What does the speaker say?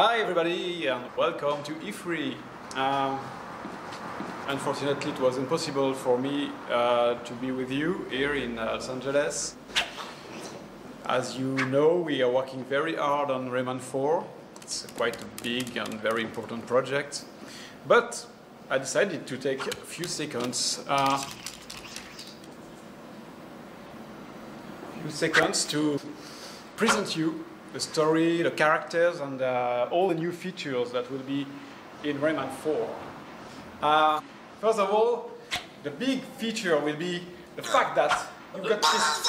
Hi everybody and welcome to E3. Um, unfortunately it was impossible for me uh, to be with you here in uh, Los Angeles. As you know we are working very hard on Rayman 4. It's quite a big and very important project. But I decided to take a few seconds uh, few seconds to present you the story, the characters, and uh, all the new features that will be in Rayman 4. Uh, first of all, the big feature will be the fact that you've got this.